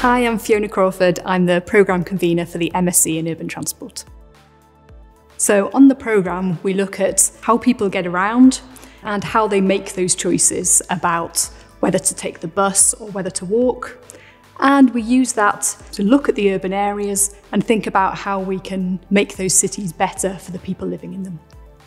Hi, I'm Fiona Crawford. I'm the programme convener for the MSc in Urban Transport. So, on the programme, we look at how people get around and how they make those choices about whether to take the bus or whether to walk. And we use that to look at the urban areas and think about how we can make those cities better for the people living in them.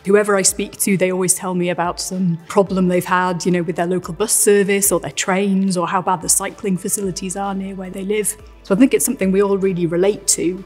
Whoever I speak to, they always tell me about some problem they've had, you know, with their local bus service or their trains or how bad the cycling facilities are near where they live. So I think it's something we all really relate to,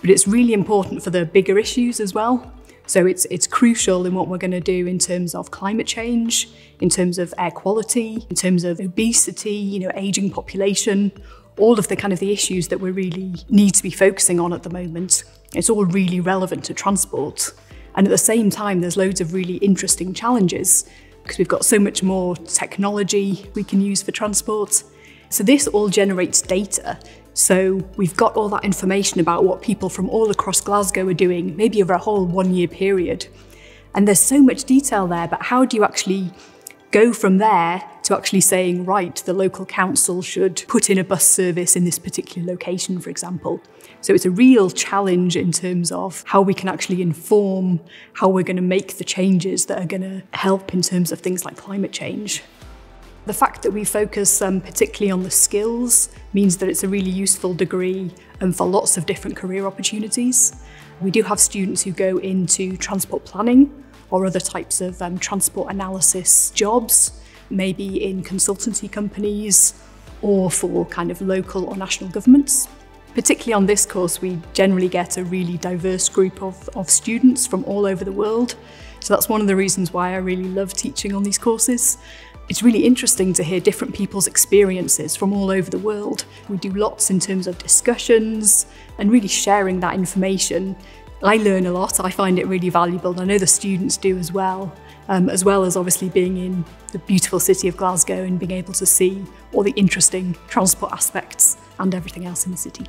but it's really important for the bigger issues as well. So it's it's crucial in what we're going to do in terms of climate change, in terms of air quality, in terms of obesity, you know, aging population, all of the kind of the issues that we really need to be focusing on at the moment. It's all really relevant to transport. And at the same time, there's loads of really interesting challenges because we've got so much more technology we can use for transport. So this all generates data. So we've got all that information about what people from all across Glasgow are doing, maybe over a whole one year period. And there's so much detail there, but how do you actually go from there to actually saying, right, the local council should put in a bus service in this particular location, for example. So it's a real challenge in terms of how we can actually inform how we're going to make the changes that are going to help in terms of things like climate change. The fact that we focus um, particularly on the skills means that it's a really useful degree and for lots of different career opportunities. We do have students who go into transport planning or other types of um, transport analysis jobs maybe in consultancy companies or for kind of local or national governments. Particularly on this course, we generally get a really diverse group of, of students from all over the world. So that's one of the reasons why I really love teaching on these courses. It's really interesting to hear different people's experiences from all over the world. We do lots in terms of discussions and really sharing that information. I learn a lot, I find it really valuable, and I know the students do as well um, as well as obviously being in the beautiful city of Glasgow and being able to see all the interesting transport aspects and everything else in the city.